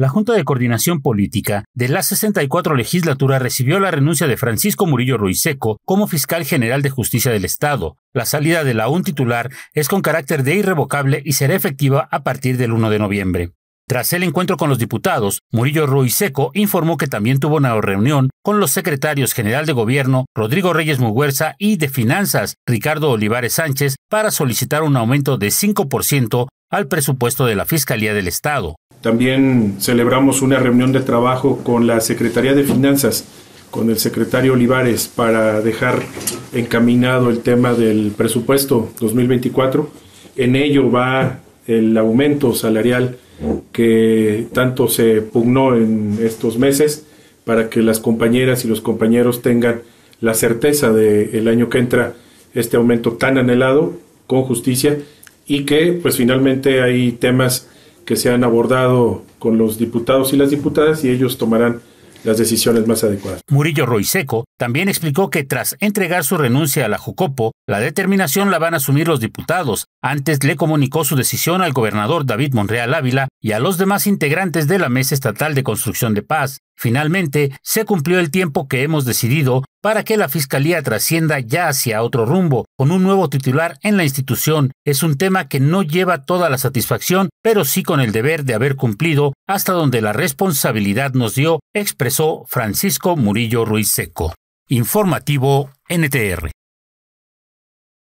La Junta de Coordinación Política de la 64 legislatura recibió la renuncia de Francisco Murillo Ruiseco como fiscal general de justicia del Estado. La salida de la un titular es con carácter de irrevocable y será efectiva a partir del 1 de noviembre. Tras el encuentro con los diputados, Murillo Ruiseco informó que también tuvo una reunión con los secretarios general de Gobierno, Rodrigo Reyes Muguerza, y de Finanzas, Ricardo Olivares Sánchez, para solicitar un aumento de 5% al presupuesto de la Fiscalía del Estado. También celebramos una reunión de trabajo con la Secretaría de Finanzas, con el secretario Olivares, para dejar encaminado el tema del presupuesto 2024. En ello va el aumento salarial que tanto se pugnó en estos meses para que las compañeras y los compañeros tengan la certeza de el año que entra este aumento tan anhelado con justicia y que pues finalmente hay temas que se han abordado con los diputados y las diputadas y ellos tomarán las decisiones más adecuadas. Murillo Roiseco también explicó que tras entregar su renuncia a la Jucopo, la determinación la van a asumir los diputados. Antes le comunicó su decisión al gobernador David Monreal Ávila y a los demás integrantes de la Mesa Estatal de Construcción de Paz. Finalmente, se cumplió el tiempo que hemos decidido para que la Fiscalía trascienda ya hacia otro rumbo, con un nuevo titular en la institución. Es un tema que no lleva toda la satisfacción, pero sí con el deber de haber cumplido hasta donde la responsabilidad nos dio, expresó Francisco Murillo Ruiz Seco. Informativo NTR.